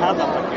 هذا.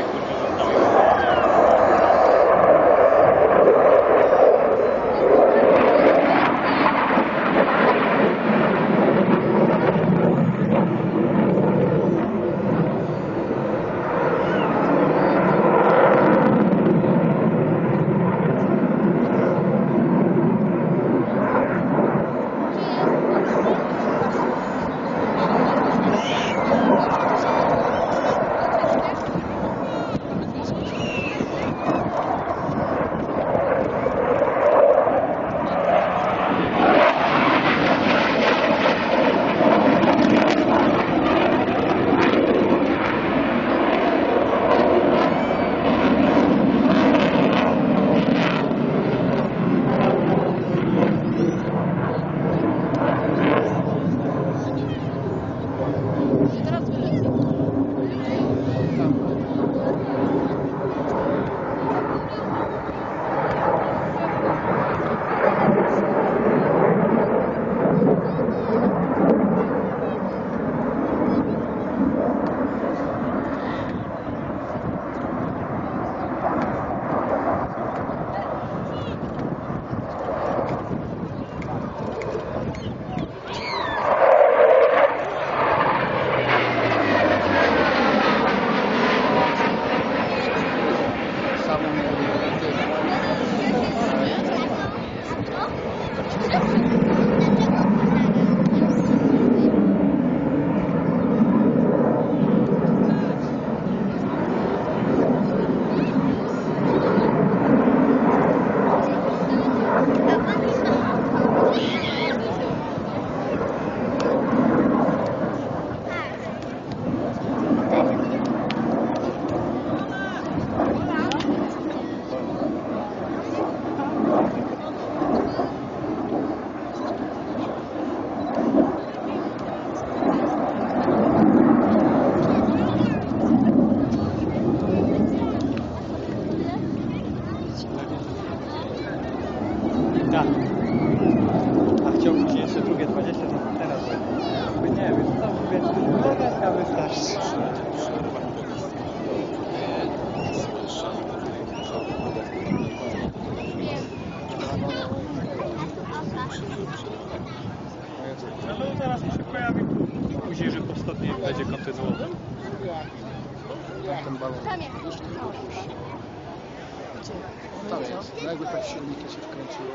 kolegów tak silniki się wkręciły.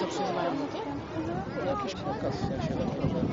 Co przyzywają? Tak, tak. Jakiś pokaz w sensie, no, że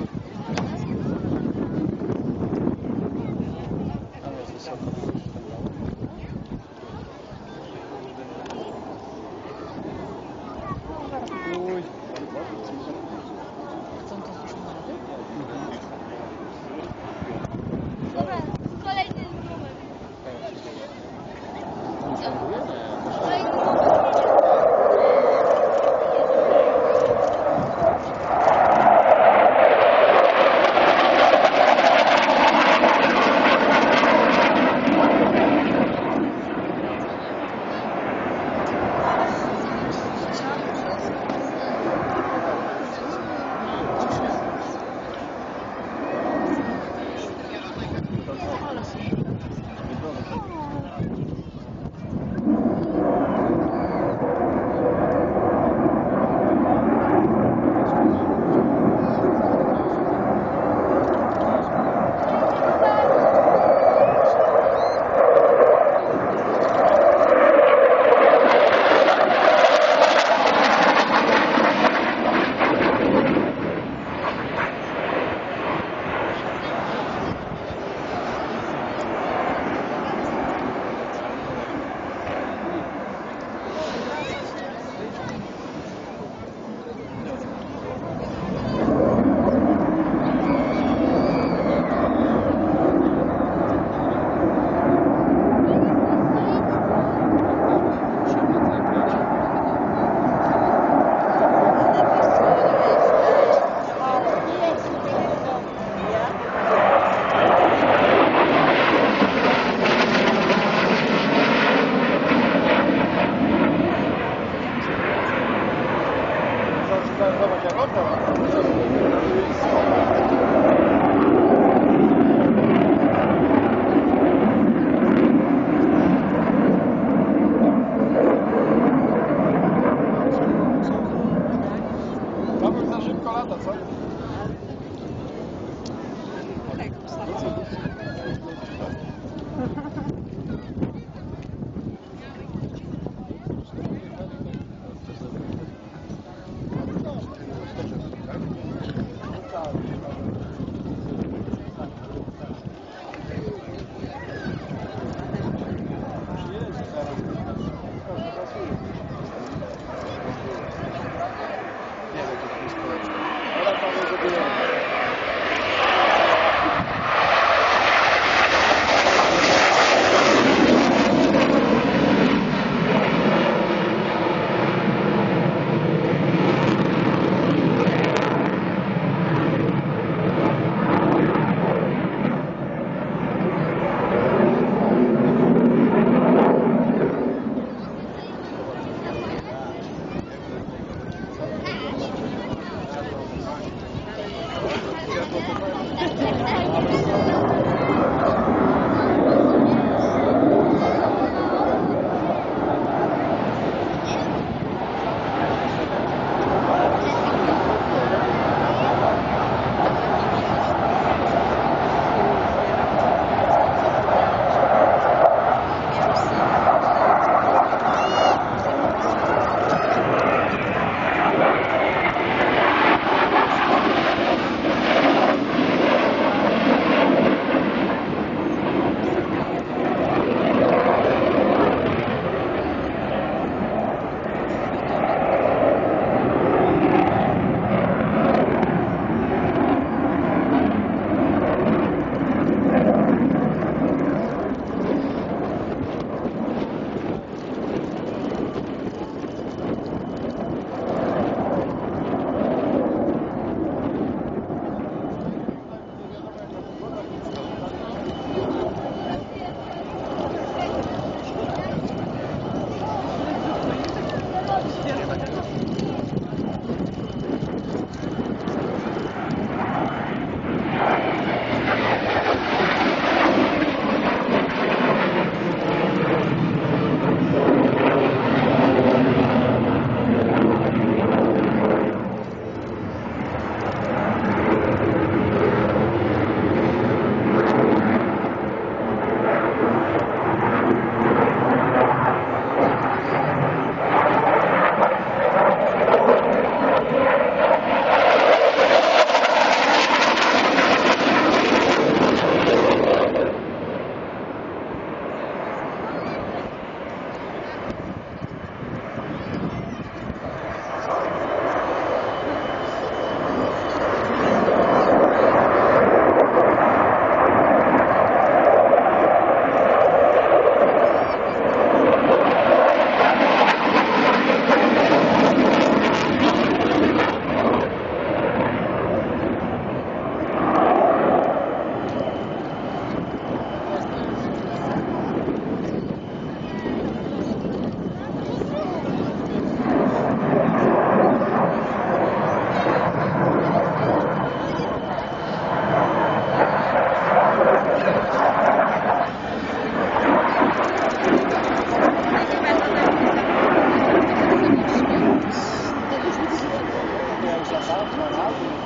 Gracias.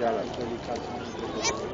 Jalan ke.